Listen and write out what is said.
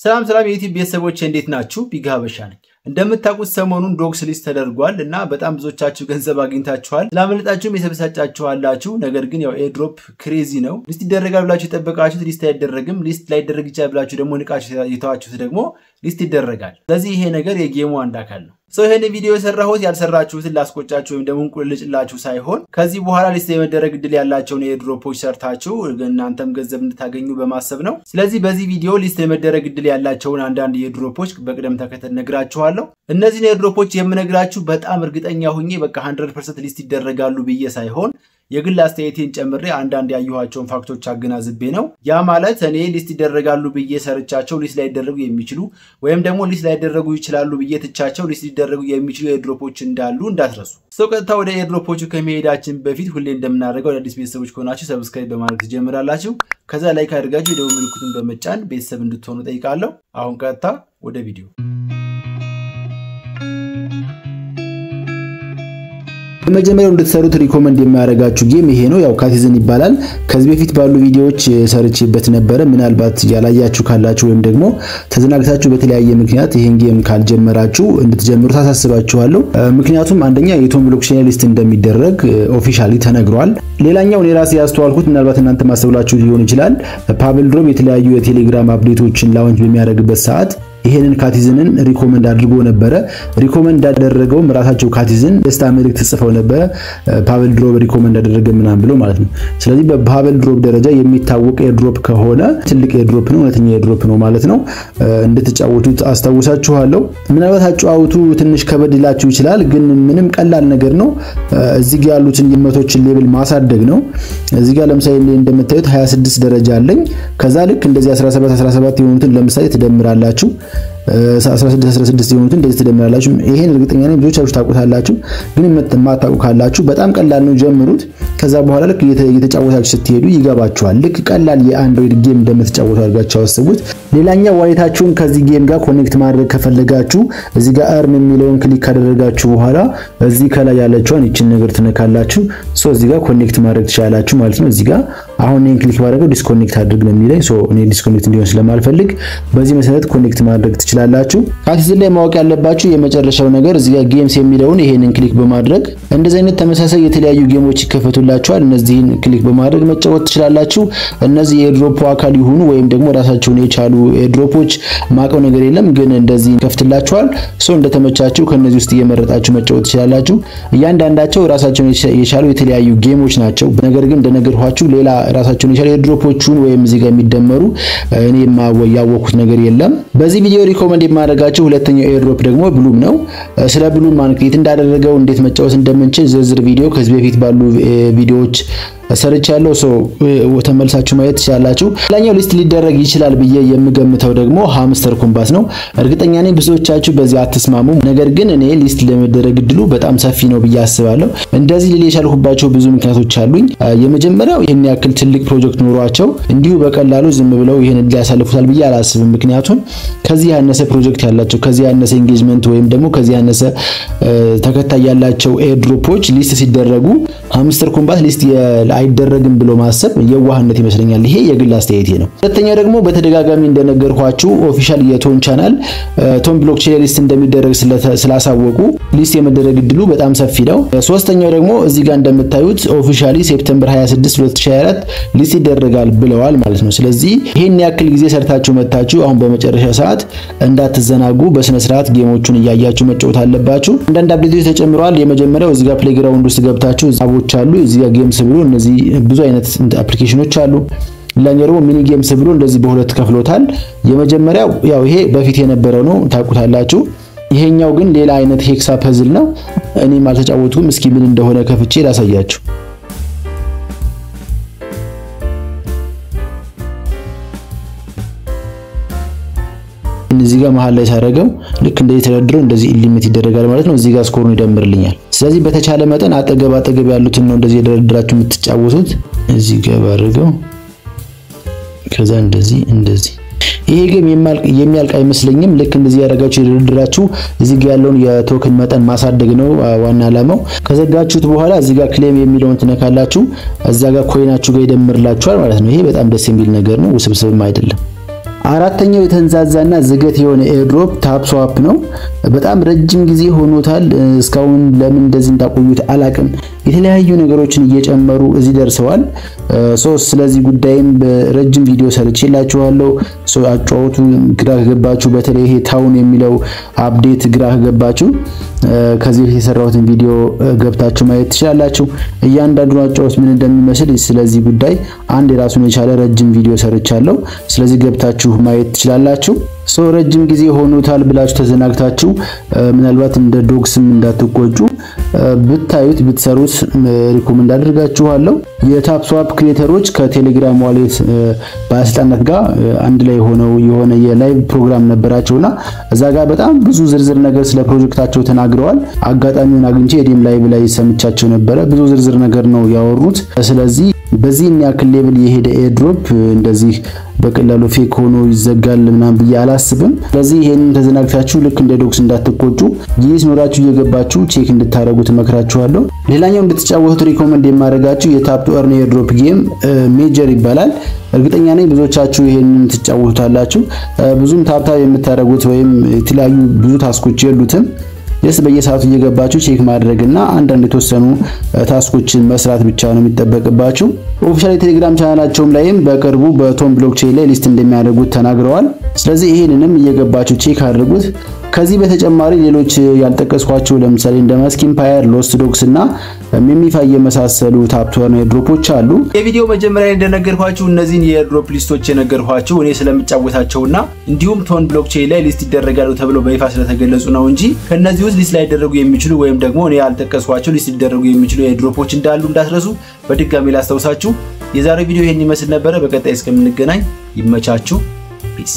ሰላም ሰላም የዩቲዩብ ቤተሰቦች እንዴት ናችሁ? Big ሀበሻ ነኝ። እንደምታውቁት ሰሞኑን Dogs list ተደርጓል እና በጣም ብዙዎቻችሁ ገንዘብ አግኝታችኋል። ስላመለጣችሁም የተበሳጫችኋላችሁ። ነገር ግን ያው airdrop crazy ነው። list ይደረጋል ብላችሁ የጠበቃችሁት list አይደረግም። list ላይደረግ ይችላል ብላችሁ ደግሞ ንቃችሁ የተዋችሁት ደግሞ list ይደረጋል። ስለዚህ ይሄ ነገር የ game ኡ አንድ አካል ነው። so ይህን ቪዲዮ የሰራሁት ያልሰራችሁትን ላስቆጫችሁ ወይም ደግሞ እንቁልልጭላችሁ ሳይሆን ከዚህ በኋላ list የመደረግ እድል ያላቸውን airdrop ኦች ሰርታችሁ እናንተም ገንዘብ እንድታገኙ በማሰብ ነው። ስለዚህ በዚህ ቪዲዮ list የመደረግ እድል ያላቸውን አንዳንድ airdrop ኦች በቅደም ተከተል ነግራችኋለሁ። እነዚህን airdrop ኦች የምነግራችሁ በጣም እርግጠኛ ሁኜ በቃ 100 percent list ይደረጋሉ ብዬ ሳይሆን የግል አስተያየቴን ጨምሬ አንዳንድ ያየኋቸውን fact ኦች አገናዝቤ ነው። ያ ማለት እኔ list ይደረጋሉ ብዬ ሰርቻቸው list ላይደረጉ የሚችሉ ወይም ደግሞ list ላይደረጉ ይችላሉ ብዬ ትቻቸው list ሊደረጉ የሚችሉ airdrop ኦች እንዳሉ እንዳትረሱ። so ቀጥታ ወደ airdrop ኦቹ ከመሄዳችን በፊት ሁሌ እንደምናደርገው አዳዲስ ቤተሰቦች ከሆናችሁ subscribe በማድረግ ትጀምራላችሁ። ከዛ like አድርጋችሁ የደወል ምልክቱን በመጫን ቤተሰብ እንድትሆኑ ጠይቃለሁ። አሁን ቀጥታ ወደ ቪዲዮ በመጀመሪያው እንድትሰሩት recommend የማደርጋችሁ game ይሄ ነው። ያው Catizen ይባላል። ከዚህ በፊት ባሉ ቪዲዮዎች ሰርቼበት ነበረ። ምናልባት ያላያችሁ ካላችሁ ወይም ደግሞ ተዘናግታችሁ በተለያየ ምክንያት ይሄን game ካልጀመራችሁ እንድትጀምሩ ታሳስባችኋለሁ። ምክንያቱም አንደኛ የ TON blockchain list እንደሚደረግ officially ተነግሯል። ሌላኛው እኔ ራሴ ያስተዋልኩት ምናልባት እናንተ አስተውላችሁ ሊሆን ይችላል። ፓቬል ዱሮቭም የተለያዩ የቴሌግራም update ኦችን launch በሚያደርግበት ሰዓት ይሄንን Catizen ን recommend አድርጎ ነበረ። recommend ያደረገውም ራሳቸው Catizen ደስታ መልእክት ጽፈው ነበረ ፓቬል ዱሮቭ recommend ያደረገ ምናምን ብሎ ማለት ነው። ስለዚህ በፓቬል ዱሮቭ ደረጃ የሚታወቅ airdrop ከሆነ ትልቅ airdrop ነው፣ እውነተኛ airdrop ነው ማለት ነው። እንድትጫወቱት አስታውሳችኋለሁ። ምናልባት አጫዋወቱ ትንሽ ከበድ ሊላችሁ ይችላል፣ ግን ምንም ቀላል ነገር ነው። እዚህ ያሉትን የድመቶችን level ማሳደግ ነው። እዚህ ጋር ለምሳሌ እንደምታዩት 26 ደረጃ አለኝ። ከዛ ልክ እንደዚህ 17 17 የሆኑትን ለምሳሌ ትደምራላችሁ 16 16 የሆኑትን እንደዚህ ትደምራላችሁ። ይሄን እርግጠኛ ነኝ ብዙዎቻችሁ ታውቁታላችሁ፣ ግን የማታውቁ ካላችሁ በጣም ቀላል ነው፣ ጀምሩት። ከዛ በኋላ ልክ እየተጫወታችሁ ስትሄዱ ይገባችኋል። ልክ ቀላል የ Android game እንደምትጫወቱ አድርጋችሁ አስቡት። ሌላኛው wallet ኣችሁን ከዚህ game ጋር connect ማድረግ ከፈለጋችሁ እዚህ ጋር Earn የሚለውን click ካደረጋችሁ በኋላ እዚህ ከላይ ያለችውን ይችን ነገር ትነካላችሁ። so እዚህ ጋር connect ማድረግ ትችላላችሁ ማለት ነው። እዚህ ጋር አሁን ይሄን click ባደረገው disconnect አድርግ ነው የሚለኝ። so እኔ disconnect እንዲሆን ስለማልፈልግ በዚህ መሰረት connect ማድረግ ትችላላችሁ። Catizen ላይ ማወቅ ያለባችሁ የመጨረሻው ነገር እዚህ ጋር Games የሚለውን ይሄንን click በማድረግ እንደዚህ አይነት ተመሳሳይ የተለያዩ game ኦች ይከፈቱላችኋል። እነዚህን click በማድረግ መጫወት ትችላላችሁ። እነዚህ የ airdrop ኡ አካል ይሁኑ ወይም ደግሞ ራሳቸውን የቻሉ airdrop ኦች ማቀው ነገር የለም፣ ግን እንደዚህ ይከፍትላችኋል። so እንደተመቻችሁ ከነዚህ ውስጥ እየመረጣችሁ መጫወት ትችላላችሁ። እያንዳንዳቸው ራሳቸውን የቻሉ የተለያዩ game ኦች ናቸው። ነገር ግን እንደነገርኳችሁ ሌላ ራሳቸውን የቻሉ airdrop ኦቹን ወይም እዚህ ጋር የሚደመሩ እኔ ያወቅኩት ነገር የለም። በዚህ ቪዲዮ recommend የማደርጋችሁ ሁለተኛው airdrop ደግሞ Blum ነው። ስለ Blum ማን create እንዳደረገው እንዴት መጫወት እንደምንችል ዝርዝር ቪዲዮ ከዚህ በፊት ባሉ ቪዲዮዎች ሰርቻለሁ። so ተመልሳችሁ ማየት ትችላላችሁ። ሌላኛው list ሊደረግ ይችላል ብዬ የምገምተው ደግሞ Hamster Kombat ነው። እርግጠኛ ነኝ ብዙዎቻችሁ በዚህ አትስማሙም። ነገር ግን እኔ list ለመደረግ እድሉ በጣም ሰፊ ነው ብዬ አስባለሁ። እንደዚህ ልል የቻልኩባቸው ብዙ ምክንያቶች አሉኝ። የመጀመሪያው ይህን ያክል ትልቅ ፕሮጀክት ኖሯቸው እንዲሁ በቀላሉ ዝም ብለው ይህን እድል ያሳልፉታል ብዬ አላስብም። ምክንያቱም ከዚህ ያነሰ ፕሮጀክት ያላቸው ከዚህ ያነሰ engagement ወይም ደግሞ ከዚህ ያነሰ ተከታይ ያላቸው airdrop ኦች list ሲደረጉ Hamster Kombat list አይደረግም ብሎ ማሰብ የዋህነት ይመስለኛል። ይሄ የግል አስተያየቴ ነው። ሁለተኛው ደግሞ በተደጋጋሚ እንደነገርኳችሁ official የ TON channel TON blockchain list እንደሚደረግ ስላሳወቁ list የመደረግ እድሉ በጣም ሰፊ ነው። ሶስተኛው ደግሞ እዚህ ጋር እንደምታዩት officially September 26 2024 list ይደረጋል ብለዋል ማለት ነው። ስለዚህ ይሄን ያክል ጊዜ ሰርታችሁ መታችሁ አሁን በመጨረሻ ሰዓት እንዳትዘናጉ፣ በስነ ስርዓት game ኦቹን እያያችሁ መጫወት አለባችሁ። አንዳንድ update ኦች ተጨምረዋል። የመጀመሪያው እዚህ ጋር Playground ውስጥ ገብታችሁ ዛቦች አሉ። እዚህ Games ብሎ እነዚህ ብዙ አይነት application ኦች አሉ። ሌላኛው ደግሞ Mini Games ብሎ እንደዚህ በሁለት ከፍሎታል። የመጀመሪያው ያው ይሄ በፊት የነበረው ነው ታውቁታላችሁ። ይሄኛው ግን ሌላ አይነት Hexa Puzzle ነው። እኔም አልተጫወትኩም። እስኪ ምን እንደሆነ ከፍቼ ላሳያችሁ። እዚህ ጋር መሀል ላይ ሳደርገው ልክ እንደዚህ ተደርድሮ እንደዚህ ኢሊሚት ይደረጋል ማለት ነው። እዚህ ጋር ስኮሩን ይደምርልኛል። ስለዚህ በተቻለ መጠን አጠገብ አጠገብ ያሉትን ነው እንደዚህ የደረድራችሁ የምትጫወቱት። እዚህ ጋር ባድርገው ከዛ እንደዚህ እንደዚህ ይሄ ግን የሚያልቅ አይመስለኝም። ልክ እንደዚህ ያደረጋችሁ የድርድራችሁ እዚህ ጋር ያለውን የቶክን መጠን ማሳደግ ነው ዋና ዓላማው። ከዘጋችሁት በኋላ እዚህ ጋር ክሌም የሚለውን ትነካላችሁ። እዛ ጋር ኮይናችሁ ጋር ይደምርላችኋል ማለት ነው። ይሄ በጣም ደስ የሚል ነገር ነው፣ ውስብስብም አይደለም። አራተኛው የተንዛዛና ዝገት የሆነ airdrop TapSwap ነው። በጣም ረጅም ጊዜ ሆኖታል። እስካሁን ለምን እንደዚህ እንዳቆዩት አላቅም። የተለያዩ ነገሮችን እየጨመሩ እዚህ ደርሰዋል። so ስለዚህ ጉዳይም በረጅም ቪዲዮ ሰርቼላችኋለሁ። አጫወቱ ግራ ከገባችሁ በተለይ ይሄ Town የሚለው update ግራ ከገባችሁ ከዚህ በፊት የሰራሁትን ቪዲዮ ገብታችሁ ማየት ትችላላችሁ። እያንዳንዱ አጫወት ምን እንደሚመስል ስለዚህ ጉዳይ አንድ የራሱን የቻለ ረጅም ቪዲዮ ሰርቻለሁ። ስለዚህ ገብታችሁ ማየት ትችላላችሁ። so ረጅም ጊዜ ሆኖታል ብላችሁ ተዘናግታችሁ ምናልባት እንደ Dogs ም እንዳትቆጩ ብታዩት ብትሰሩት recommend አድርጋችኋለሁ። የ TapSwap creator ኦች ከቴሌግራም wallet ባለስልጣናት ጋር አንድ ላይ ሆነው የሆነ የ live ፕሮግራም ነበራቸውና እዛ ጋር በጣም ብዙ ዝርዝር ነገር ስለ ፕሮጀክታቸው ተናግረዋል። አጋጣሚውን አግኝቼ እኔም live ላይ ሰምቻቸው ነበረ። ብዙ ዝርዝር ነገር ነው ያወሩት። ስለዚህ በዚህን ያክል level የሄደ airdrop እንደዚህ በቀላሉ fake ሆኖ ይዘጋል ምናምን ብዬ አላስብም። ስለዚህ ይሄንን ተዘናግታችሁ ልክ እንደ Dogs እንዳትቆጩ ጊዜ ሲኖራችሁ እየገባችሁ check እንድታደርጉ ትመክራችኋለሁ። ሌላኛው እንድትጫወቱት recommend የማደርጋችሁ የ tap to earn airdrop game Major ይባላል። እርግጠኛ ነኝ ብዙዎቻችሁ ይሄንን ትጫወቱታላችሁ። ብዙም tap tap የምታደርጉት ወይም የተለያዩ ብዙ task ኦች የሉትም። ደስ በየሰዓቱ እየገባችሁ check ማድረግ እና አንዳንድ የተወሰኑ task ኦችን መስራት ብቻ ነው የሚጠበቅባችሁ። official የቴሌግራም ቻናላቸውም ላይም በቅርቡ በ TON blockchain ላይ list እንደሚያደርጉት ተናግረዋል። ስለዚህ ይሄንንም እየገባችሁ check አድርጉት። ከዚህ በተጨማሪ ሌሎች ያልጠቀስኳቸው ለምሳሌ እንደ Musk Empire፣ Lost Dogs እና MemeFi የመሳሰሉ tap to earn airdrop ኦች አሉ። የቪዲዮ መጀመሪያ እንደነገርኳችሁ እነዚህን የ airdrop list ኦች የነገርኳችሁ እኔ ስለምጫወታቸውና እንዲሁም TON blockchain ላይ list ይደረጋሉ ተብለው በይፋ ስለተገለጹ ነው እንጂ ከነዚህ ውስጥ list ላይደረጉ የሚችሉ ወይም ደግሞ እኔ ያልጠቀስኳቸው list ሊደረጉ የሚችሉ airdrop ኦች እንዳሉ እንዳትረሱ በድጋሚ ላስታውሳችሁ። የዛሬው ቪዲዮ ይሄን ይመስል ነበረ። በቀጣይ እስከምንገናኝ ይመቻችሁ። peace